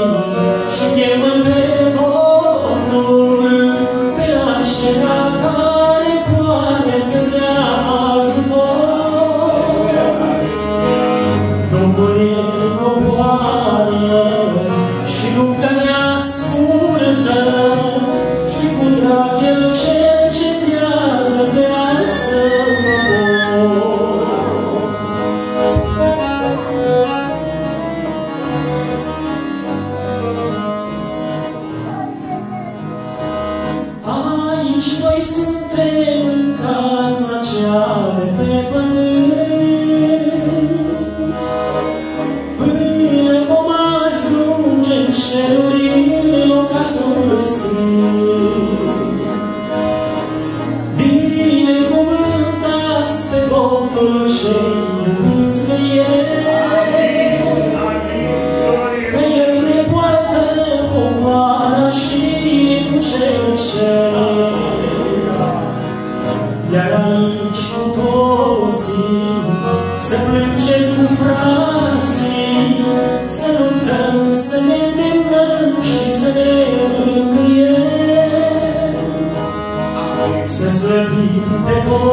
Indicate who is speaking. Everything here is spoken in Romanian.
Speaker 1: Oh. și noi suntem în casa cea de pe pământ. Până vom ajunge în ceruri, în locașul sfânt. Binecuvântați pe Domnul cel Să plângem cu frații, să luptăm, să ne îndemnăm slăbim pe.